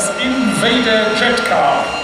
das Invader Jet Car.